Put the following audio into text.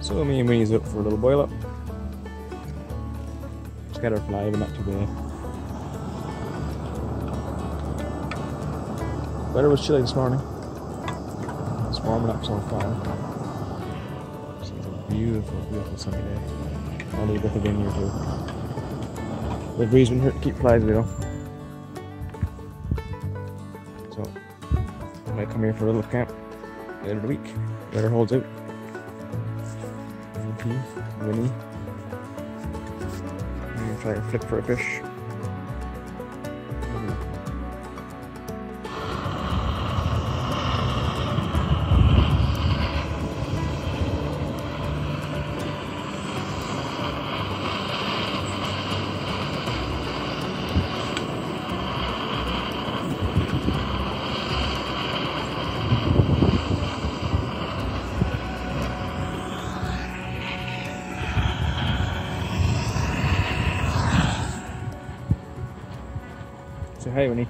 So me and Winny's up for a little boil up. Just got our fly, but not too bad. Weather was chilly this morning. Warming up so far. It's a beautiful, beautiful sunny day. A bit of wind here too. The breeze been here to keep flies though. So I might come here for a little camp the end of the week. Weather holds out. Winny. I'm gonna try and flip for a fish. So hey, Winny.